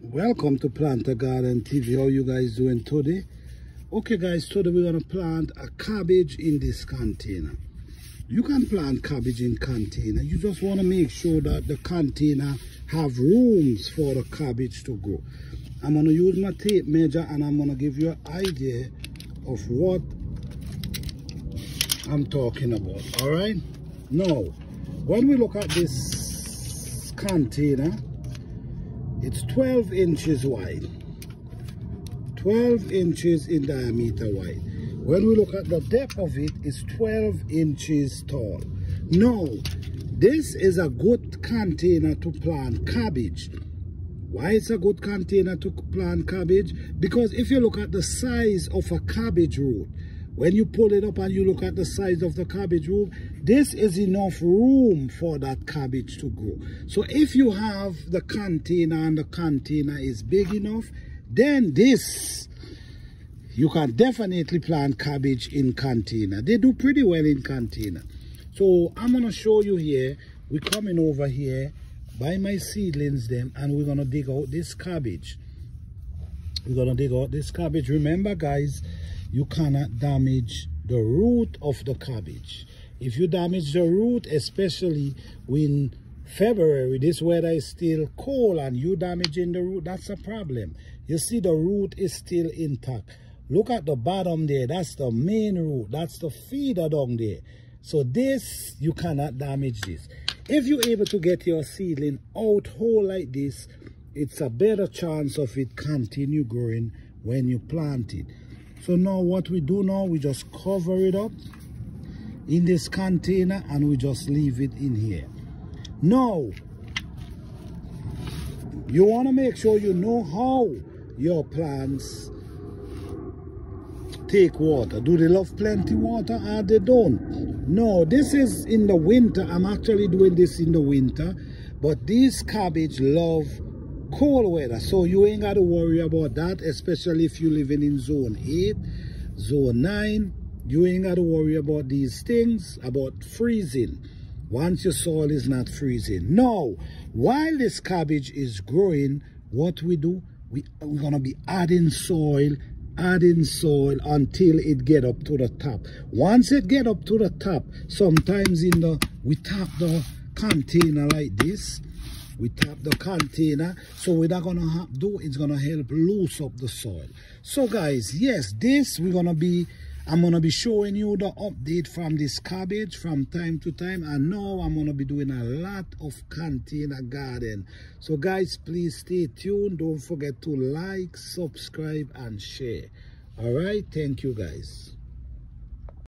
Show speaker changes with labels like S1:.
S1: welcome to planter garden tv how you guys doing today? Okay guys today we're gonna plant a cabbage in this container. You can plant cabbage in container. You just want to make sure that the container have rooms for the cabbage to grow. I'm going to use my tape measure and i'm going to give you an idea of what i'm talking about all right? Now when we look at this container it's 12 inches wide. 12 inches in diameter wide. When we look at the depth of it it's 12 inches tall. Now this is a good container to plant cabbage. Why it's a good container to plant cabbage? Because if you look at the size of a cabbage root when you pull it up and you look at the size of the cabbage root this is enough room for that cabbage to grow. So if you have the container and the container is big enough then this you can definitely plant cabbage in container. They do pretty well in container. So i'm going to show you here. We're coming over here by my seedlings them and we're going to dig out this cabbage. We're going to dig out this cabbage. Remember guys you cannot damage the root of the cabbage. If you damage the root, especially when February, this weather is still cold and you damaging the root, that's a problem. You see the root is still intact. Look at the bottom there, that's the main root, that's the feeder down there. So this, you cannot damage this. If you're able to get your seedling out whole like this, it's a better chance of it continue growing when you plant it. So now what we do now, we just cover it up in this container and we just leave it in here. Now, you want to make sure you know how your plants take water. Do they love plenty water or they don't? No, this is in the winter. I'm actually doing this in the winter. But these cabbage love cold weather so you ain't got to worry about that especially if you're living in zone 8 zone 9 you ain't got to worry about these things about freezing. Once your soil is not freezing. Now while this cabbage is growing what we do? We, we're gonna be adding soil adding soil until it get up to the top. Once it get up to the top sometimes in the we tap the container like this we tap the container so we're not gonna do it's gonna help loose up the soil. So guys yes this we're gonna be i'm gonna be showing you the update from this cabbage from time to time and now i'm gonna be doing a lot of container garden. So guys please stay tuned don't forget to like subscribe and share. All right thank you guys